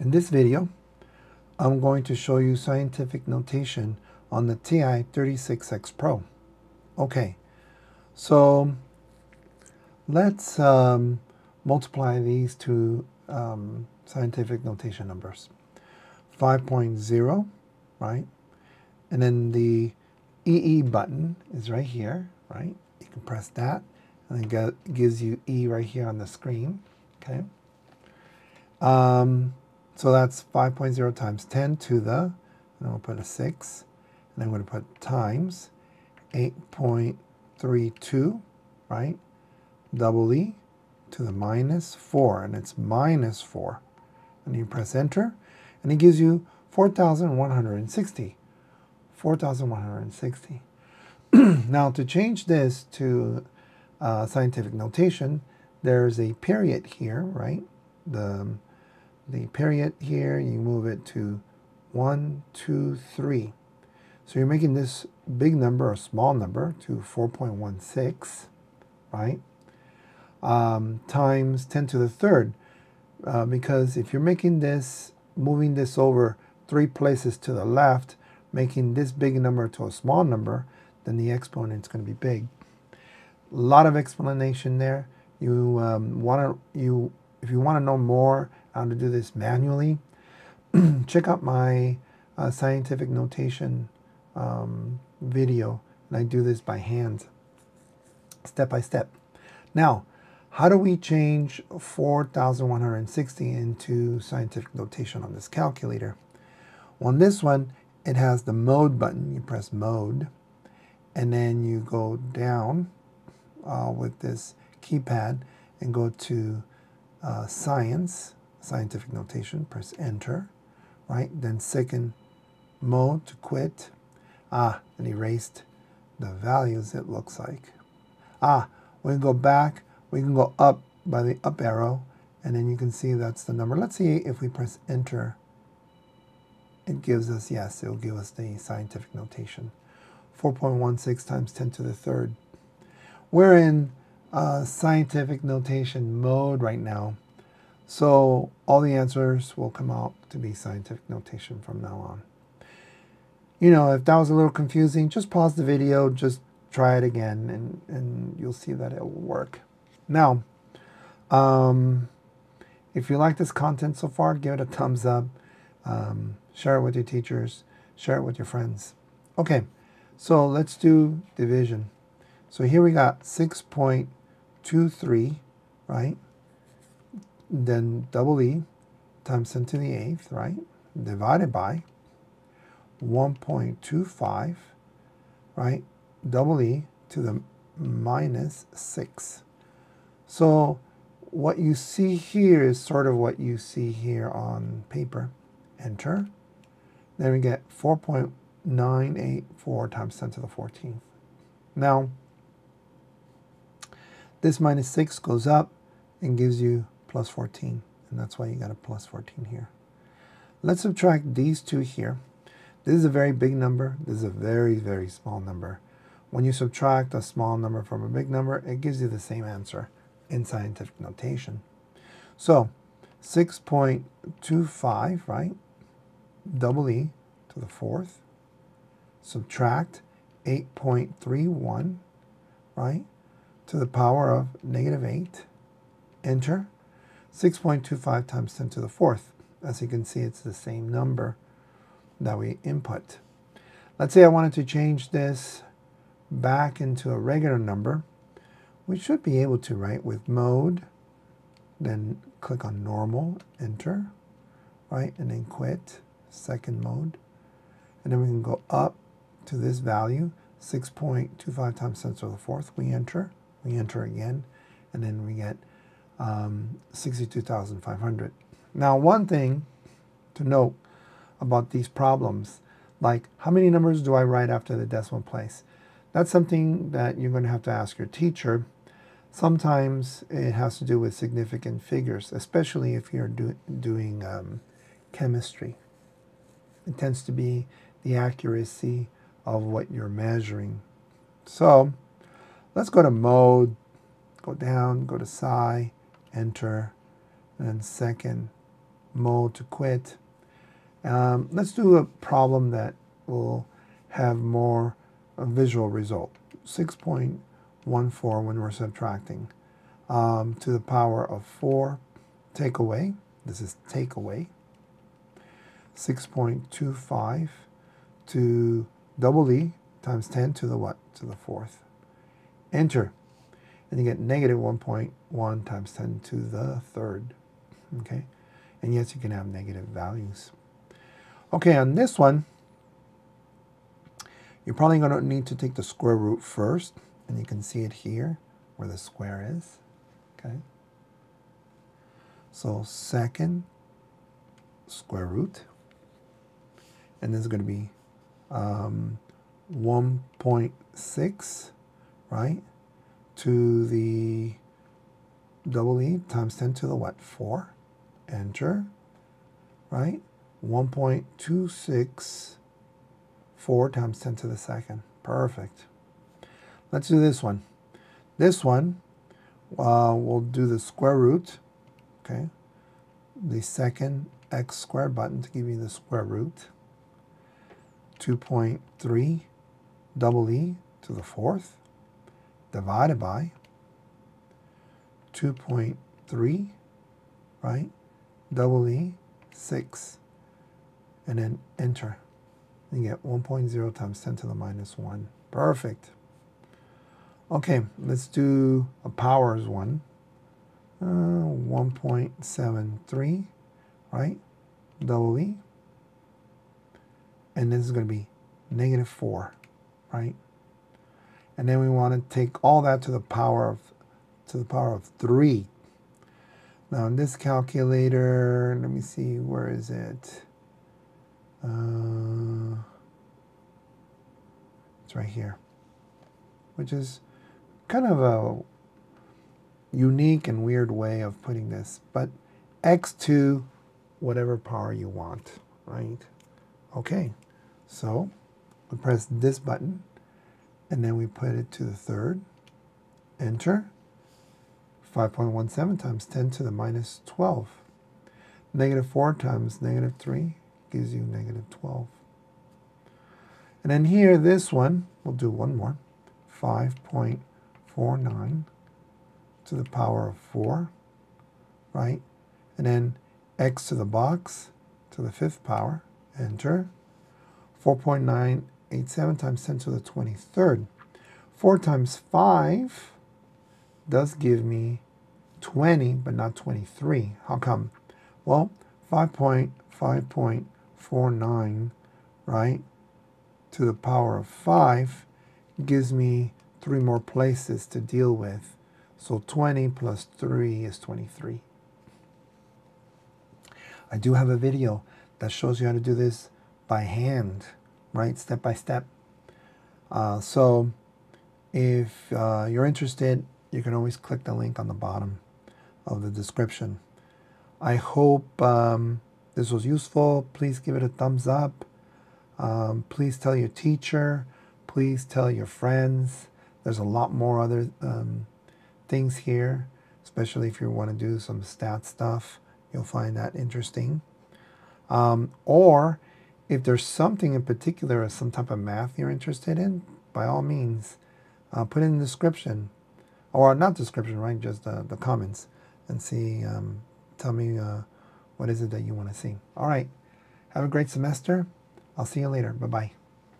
In this video, I'm going to show you scientific notation on the TI-36X Pro. Okay, so let's um, multiply these two um, scientific notation numbers. 5.0, right? And then the EE button is right here, right? You can press that, and it gives you E right here on the screen, okay? Um, so that's 5.0 times 10 to the, and then we'll put a 6, and we're going to put times 8.32, right? Double E to the minus 4, and it's minus 4. And you press enter, and it gives you 4,160. 4,160. now to change this to uh, scientific notation, there's a period here, right? The, the period here, you move it to 1, 2, 3. So you're making this big number a small number to 4.16, right? Um, times 10 to the third. Uh, because if you're making this, moving this over three places to the left, making this big number to a small number, then the exponent is going to be big. A lot of explanation there. You um, want to you if you want to know more how to do this manually, check out my uh, scientific notation um, video, and I do this by hand, step by step. Now, how do we change 4,160 into scientific notation on this calculator? On this one, it has the mode button. You press mode, and then you go down uh, with this keypad and go to uh, science, scientific notation, press enter, right? Then second mode to quit. Ah, and erased the values it looks like. Ah, we can go back, we can go up by the up arrow, and then you can see that's the number. Let's see if we press enter it gives us, yes, it will give us the scientific notation. 4.16 times 10 to the third. We're in uh, scientific notation mode right now. So all the answers will come out to be scientific notation from now on. You know, if that was a little confusing, just pause the video, just try it again, and, and you'll see that it will work. Now, um, if you like this content so far, give it a thumbs up. Um, share it with your teachers, share it with your friends. Okay, so let's do division. So here we got 6.23, right? Then double E times 10 to the eighth, right? Divided by 1.25, right? Double E to the minus 6. So what you see here is sort of what you see here on paper. Enter. Then we get 4.984 times 10 to the 14th. Now, this minus 6 goes up and gives you plus 14. And that's why you got a plus 14 here. Let's subtract these two here. This is a very big number. This is a very, very small number. When you subtract a small number from a big number, it gives you the same answer in scientific notation. So 6.25, right? double E to the fourth, subtract 8.31, right, to the power of negative 8, enter, 6.25 times 10 to the fourth. As you can see, it's the same number that we input. Let's say I wanted to change this back into a regular number. We should be able to, right, with mode, then click on normal, enter, right, and then quit second mode. And then we can go up to this value, 6.25 times 10 to the fourth. We enter, we enter again, and then we get um, 62,500. Now, one thing to note about these problems, like how many numbers do I write after the decimal place? That's something that you're going to have to ask your teacher. Sometimes it has to do with significant figures, especially if you're do doing um, chemistry. It tends to be the accuracy of what you're measuring. So let's go to mode, go down, go to SCI, enter, and second mode to quit. Um, let's do a problem that will have more a visual result. 6.14 when we're subtracting um, to the power of 4 take away. This is take away. 6.25 to double E times 10 to the what? To the fourth. Enter. And you get negative 1.1 times 10 to the third. Okay. And yes, you can have negative values. Okay, on this one, you're probably going to need to take the square root first. And you can see it here where the square is. Okay. So second square root. And this is going to be um, 1.6, right, to the double E times 10 to the what? 4. Enter, right? 1.264 times 10 to the second. Perfect. Let's do this one. This one, uh, we'll do the square root, okay? The second x squared button to give you the square root. 2.3 double E to the fourth divided by 2.3, right? Double E, 6, and then enter. You get 1.0 times 10 to the minus 1. Perfect. Okay, let's do a powers one. Uh, 1.73, right? Double E. And this is going to be negative 4, right? And then we want to take all that to the power of to the power of 3. Now in this calculator, let me see, where is it? Uh, it's right here, which is kind of a unique and weird way of putting this, but x to whatever power you want, right? Okay, so we press this button, and then we put it to the third, enter, 5.17 times 10 to the minus 12. Negative 4 times negative 3 gives you negative 12. And then here, this one, we'll do one more, 5.49 to the power of 4, right? And then x to the box to the fifth power, enter. 4.987 times 10 to the 23rd. 4 times 5 does give me 20, but not 23. How come? Well, 5.5.49, right, to the power of 5 gives me three more places to deal with. So 20 plus 3 is 23. I do have a video that shows you how to do this by hand, right, step by step. Uh, so if uh, you're interested, you can always click the link on the bottom of the description. I hope um, this was useful. Please give it a thumbs up. Um, please tell your teacher. Please tell your friends. There's a lot more other um, things here, especially if you want to do some stat stuff. You'll find that interesting. Um, or if there's something in particular or some type of math you're interested in, by all means, uh, put in the description. Or not description, right? Just uh, the comments and see, um, tell me uh, what is it that you want to see. All right. Have a great semester. I'll see you later. Bye-bye.